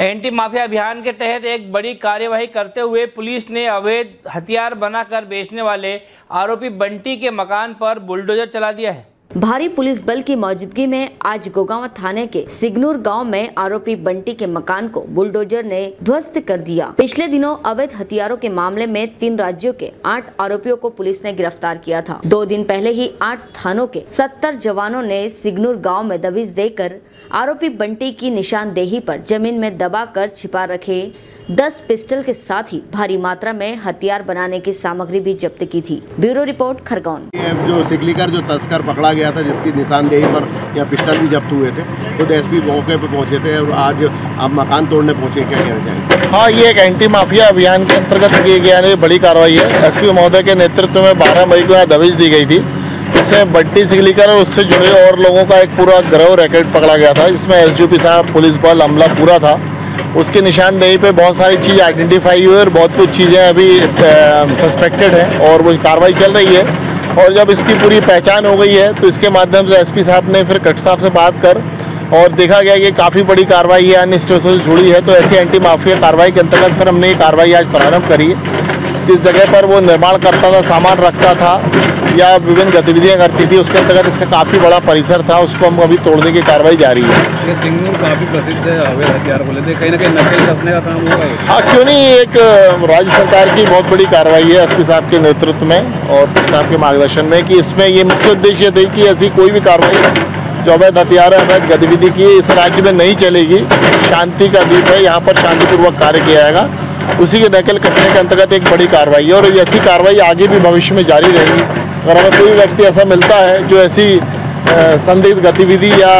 Anti mafia अभियान के तहत एक बड़ी कार्यवाही करते हुए पुलिस ने अवैध हथियार बनाकर बेचने वाले आरोपी बंटी के मकान पर बुलडोजर चला दिया है। भारी पुलिस बल की मौजूदगी में आज गोगांव थाने के सिग्नूर गाँव में आरोपी बंटी के मकान को बुलडोजर ने ध्वस्त कर दिया। पिछले दिनों अवैध हथियारों के मामले में तीन राज्यों के आठ आरोपियों को पुलिस ने गिरफ़्तार किया था। दो दिन पहले ही आठ थानों के सत्तर जवानों ने सिग्नूर गाँव में दबिश देकर आरोपी बंटी की निशानदेही आरोप ज़मीन में दबाकर छिपा रखे 10 पिस्टल के साथ ही भारी मात्रा में हथियार बनाने की सामग्री भी जब्त की थी। Bureau report Khargone. जो सिगलीकर जो तस्कर पकड़ा गया था जिसकी निशानदेही पर या पिस्टल भी जब्त हुए थे खुद एस पी मौके पर पहुँचे थे और आज आप मकान तोड़ने पहुँचे क्या कहना चाहेंगे? हाँ ये एक एंटी माफिया अभियान के अंतर्गत की गया है बड़ी कार्रवाई है। एसपी महोदय के नेतृत्व में 12 मई को यहाँ दबिश दी गई थी। इसमें बट्टी सिगलीकर और उससे जुड़े और लोगों का एक पूरा ग्रह रैकेट पकड़ा गया था इसमें एस साहब पुलिस बल अमला पूरा था। उसकी निशानदेही पे बहुत सारी चीज़ आइडेंटिफाई हुई और बहुत कुछ चीज़ें अभी सस्पेक्टेड हैं और वो कार्रवाई चल रही है। और जब इसकी पूरी पहचान हो गई है तो इसके माध्यम से एसपी साहब ने फिर कट साहब से बात कर और देखा गया कि काफ़ी बड़ी कार्रवाई है अन्य स्टेशनों से जुड़ी है तो ऐसी एंटी माफिया कार्रवाई के अंतर्गत फिर हमने ये कार्रवाई आज प्रारंभ करी है। जिस जगह पर वो निर्माण करता था सामान रखता था या विभिन्न गतिविधियाँ करती थी उसके अंतर्गत इसका काफ़ी बड़ा परिसर था उसको हम अभी तोड़ने की कार्रवाई जारी है। ये काफ़ी प्रसिद्ध है हथियार कहीं ना कहीं कसने का काम हाँ क्यों नहीं एक राज्य सरकार की बहुत बड़ी कार्रवाई है एसपी साहब के नेतृत्व में और पी साहब के मार्गदर्शन में कि इसमें ये मुख्य उद्देश्य थे कि ऐसी कोई भी कार्रवाई जो अवैध हथियार अवैध गतिविधि की इस राज्य में नहीं चलेगी। शांति का द्वीप है यहाँ पर शांतिपूर्वक कार्य किया जाएगा। उसी के नकल कसने के अंतर्गत एक बड़ी कार्रवाई है और ऐसी कार्रवाई आगे भी भविष्य में जारी रहेगी। अगर हमें कोई व्यक्ति ऐसा मिलता है जो ऐसी संदिग्ध गतिविधि या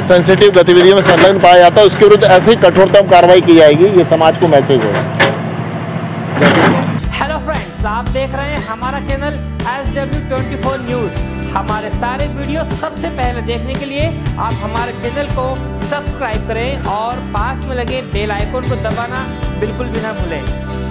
सेंसिटिव गतिविधियों में संलग्न पाया जाता है, उसके विरुद्ध ऐसे ही कठोरतम कार्रवाई की जाएगी। ये समाज को मैसेज है। हेलो फ्रेंड्स आप देख रहे हैं हमारा channel S W twenty four news हमारे सारे वीडियो सबसे पहले देखने के लिए आप हमारे चैनल को सब्सक्राइब करें और पास में लगे बेल आइकन को दबाना बिल्कुल भी ना भूलें।